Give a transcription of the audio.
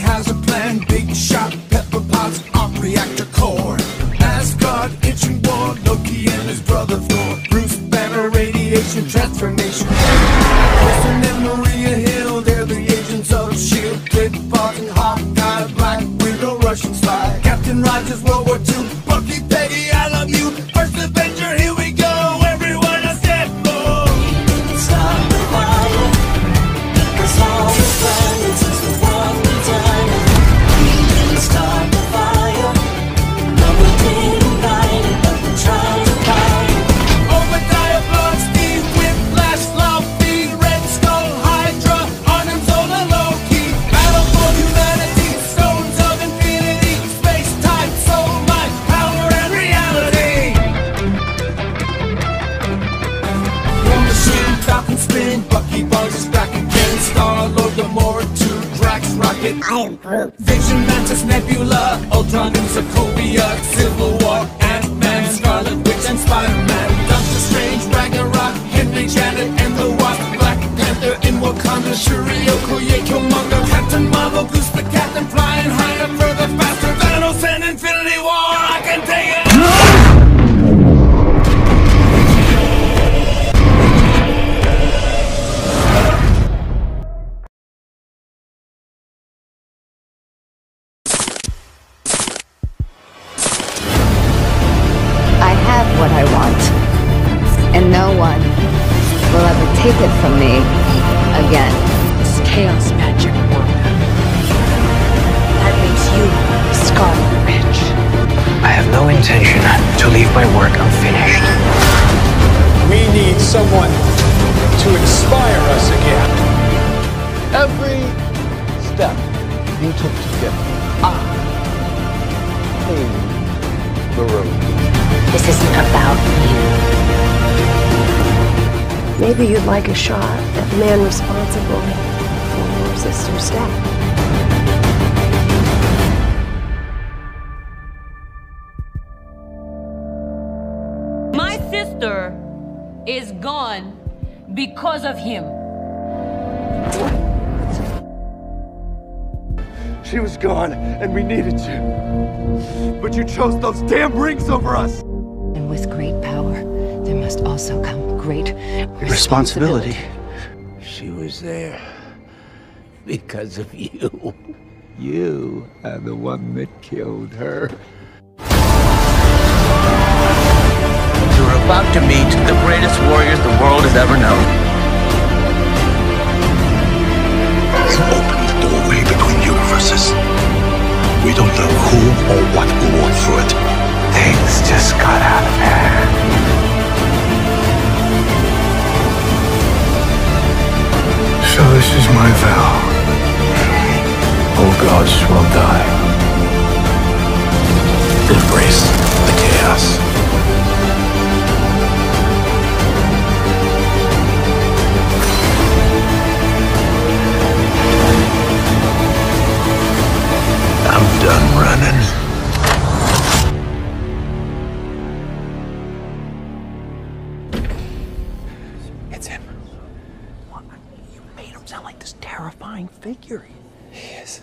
has a plan. Big shot, Pepper Potts, arc reactor core. Asgard, itching war, Loki and his brother Thor. Bruce Banner, radiation transformation. Kristen and Maria Hill, they're the agents of S.H.I.E.L.D. Clint Barton, Hawkeye, Black Widow, Russian spy. Captain Rogers, World War II. Lord, Gamora, 2, Drax, Rocket. I am Groot. Vision, Mantis, Nebula, Ultron, Sokovia, Civil War, take it from me again. It's chaos magic, Wanda. That makes you Scarlet Witch. I have no intention to leave my work unfinished. We need someone to inspire us again. Every step you took to get I cleaned the room. This isn't about you. Maybe you'd like a shot at the man responsible for your sister's death. My sister is gone because of him. She was gone, and we needed you. But you chose those damn rings over us. Must also come great Responsibility. She was there because of you. You are the one that killed her. You're about to meet the greatest warriors the world has ever known. Is my vow. All gods will die. Embrace the chaos. Sound like this terrifying figure. He is.